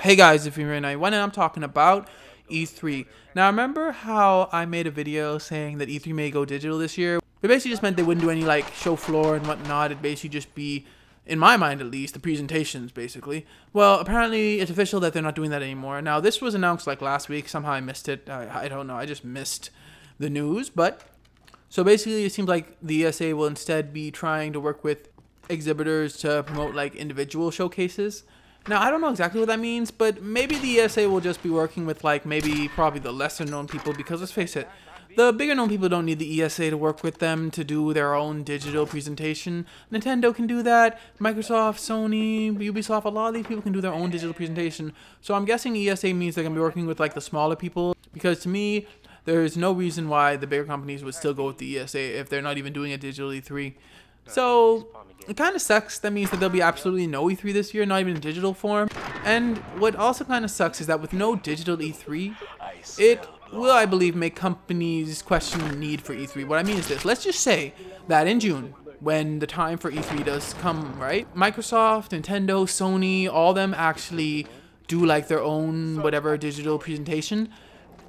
Hey guys, if you're in I when I'm talking about E3. Now remember how I made a video saying that E3 may go digital this year? It basically just meant they wouldn't do any like show floor and whatnot. It'd basically just be, in my mind at least, the presentations basically. Well, apparently it's official that they're not doing that anymore. Now this was announced like last week. Somehow I missed it. I, I don't know. I just missed the news. But so basically it seems like the ESA will instead be trying to work with exhibitors to promote like individual showcases. Now, I don't know exactly what that means, but maybe the ESA will just be working with like maybe probably the lesser known people because let's face it, the bigger known people don't need the ESA to work with them to do their own digital presentation. Nintendo can do that, Microsoft, Sony, Ubisoft, a lot of these people can do their own digital presentation. So I'm guessing ESA means they're going to be working with like the smaller people because to me, there's no reason why the bigger companies would still go with the ESA if they're not even doing a digital E3. So it kind of sucks. That means that there'll be absolutely no E3 this year, not even in digital form. And what also kind of sucks is that with no digital E3, it will, I believe, make companies question the need for E3. What I mean is this. Let's just say that in June, when the time for E3 does come, right? Microsoft, Nintendo, Sony, all them actually do like their own whatever digital presentation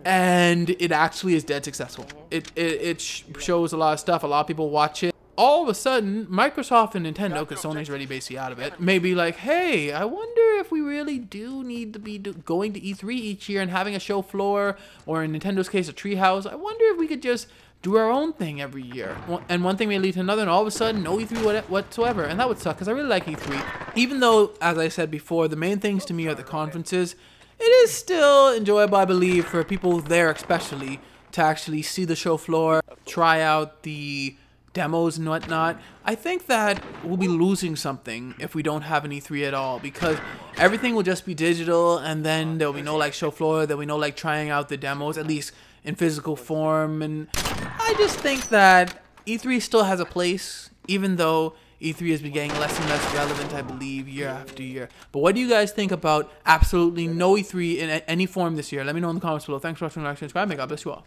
and it actually is dead successful. It, it, it shows a lot of stuff. A lot of people watch it all of a sudden, Microsoft and Nintendo, because Sony's already basically out of it, may be like, hey, I wonder if we really do need to be going to E3 each year and having a show floor, or in Nintendo's case, a treehouse. I wonder if we could just do our own thing every year. And one thing may lead to another, and all of a sudden, no E3 whatsoever. And that would suck, because I really like E3. Even though, as I said before, the main things to me are the conferences, it is still enjoyable, I believe, for people there especially, to actually see the show floor, try out the demos and whatnot, I think that we'll be losing something if we don't have an E3 at all because everything will just be digital and then there'll be no like show floor, there'll be no like trying out the demos, at least in physical form. And I just think that E3 still has a place, even though E3 has been getting less and less relevant, I believe, year after year. But what do you guys think about absolutely no E3 in any form this year? Let me know in the comments below. Thanks for watching, like, subscribe, and God bless you all.